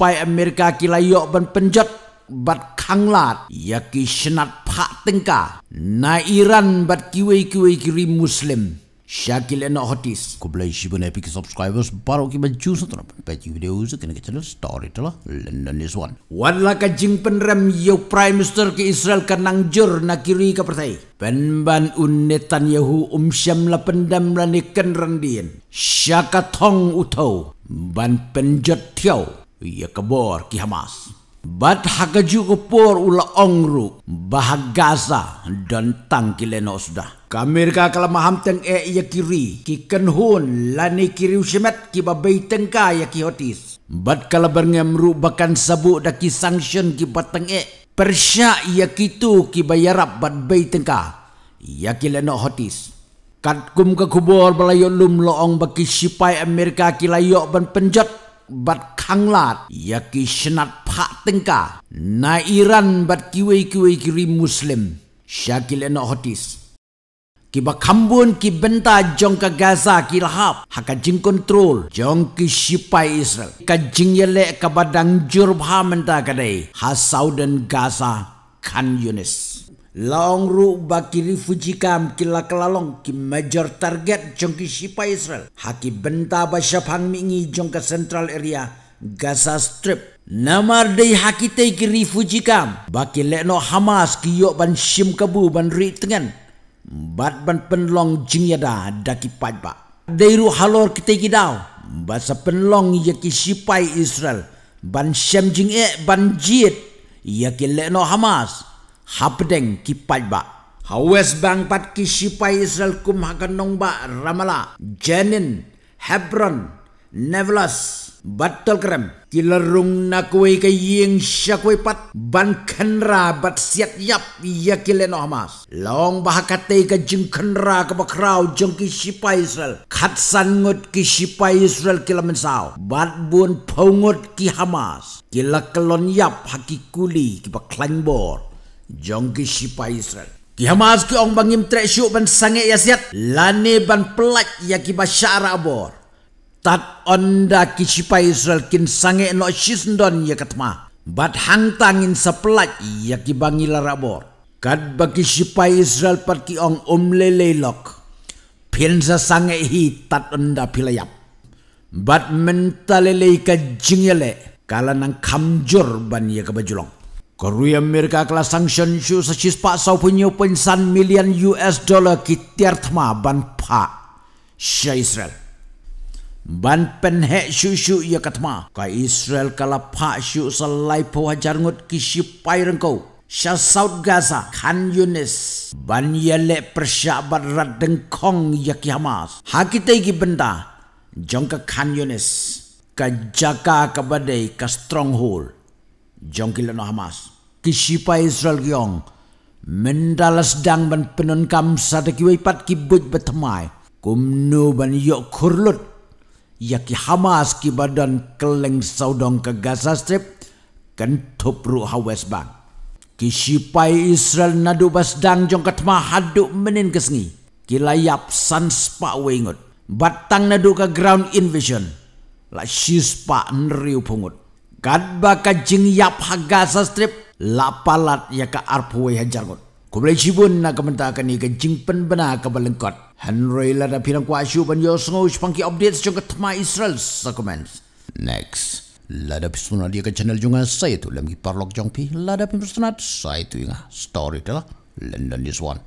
sipai Amerika kilayok ban penjat bat kanglat ya ki shenat pak tengka na Iran bat kiwe kiwe kiri Muslim Syakil enak hotis. Kau boleh isi pun epic subscribers baru kita baju satu baca video itu kena ke channel story tu lah London is one. Wadlah kajing penrem yo Prime Minister ke Israel kanang jur nak kiri ke partai. Penban un Netanyahu um syam la pendam la nikan randien. Syaka tong utau ban penjat tiau ya kebor ki Hamas. Bat hakaju kepor ula ongru bahag Gaza dan tangkileno sudah. Kamir ka kala maham teng e ya kiri ki kenhun lani kiri usimet ki babai tengka ya ki hotis. Bat kala berngemru bakan sabu da ki sanction ki bateng e. Persya ya kitu ki bayarap bat bay tengka. Ya ki leno hotis. Kat kum ke kubur balayo lum loong baki sipai Amerika ki layo ban penjat bat kanglat ya ki shenat pak tengka. Na Iran bat kiwe kiwe kiri Muslim. Syakil eno hotis. Kiba kambun ki benta jong ka Gaza ki lahap haka jing kontrol jong ki sipai Israel ka jing yele ka badang jur bha menta kadai ha Southern Gaza kan Yunis Long ru ba ki refugee kam ki la kelalong ki major target jong ki Israel haki benta ba syapang mingi jong ka central area Gaza Strip. Namar day haki te ki refugee kam. Ba ki lekno Hamas ki yok ban shim kabu ban ri tengan bat ban penlong jing yada daki pajba deiru halor kita kidau basa penlong yaki sipai Israel. Ban shem jing e ban jit yaki leno Hamas. Hapdeng ki pajba ha West Bank pat ki sipai Israel kum hakan nongba Ramallah. Jenin Hebron Nevelas Batal krem kilarung na kuwe kay ying siya kuwe pat. Ban kenra bat siat yap iya kile no hamas. Long bahakate ka jing kenra ka bakraw jong ki shipa Israel. Kat sangot ki shipa Israel kila mensaw bat bun pongot ki hamas. Kila kelon yap haki kuli ki baklan bor. Jong ki shipa Israel. Ki Hamas ki ong bangim trek syuk ban sange yasiat lane ban pelat ya ki basyara abor tat onda kisipa Israel kin sange no shisndon ya katma. Bat hang tangin sepelat ya ki bangi larabor. Kad bagi sipa Israel pat ki ong umlele lok pin sa sange hi tat onda pilayap bat mentalele ka jingyele kala nang kamjur ban ya ka bajulong. Korea Amerika kala sanction shu sa chispa sa punyo pensan million US dollar ki tiartma ban pa Israel ban pen he shu shu ya katma ka israel kala pha shu salai po hajar ngut ki shi pai sha south gaza khan yunis. Ban yele persya bat rat deng kong ya ki hamas. Ha kita gi benda. Jong ka khan yunis. Ka jaka ka badai ka stronghold. Jong ki lano hamas. Ki shi israel gyong mendalas dang ban penun kam sa ki ki buj betmai kumnu ban yo kurlut yaki Hamas ki badan keleng saudong ke Gaza Strip kan tup ruha West Bank. Ki sipai Israel nadu bas dang jong katma haduk menin kesngi. Ki layap san spa wengut. Batang nadu ke ground invasion. La shispa nriu pungut. Kad baka jing yap ha Gaza Strip. La palat ya ka arpuwe hajangut. Kublai cibun nak kementakan ni ke jing pen benar ke balengkot. Henry lada pirang kuasyu ban yo sengo spangki updates jong ketma Israel sa comments. Next. Lada pisuna dia ke channel junga saya tu lagi parlok jong pi. Lada pisuna saya tu inga story telah. London this one.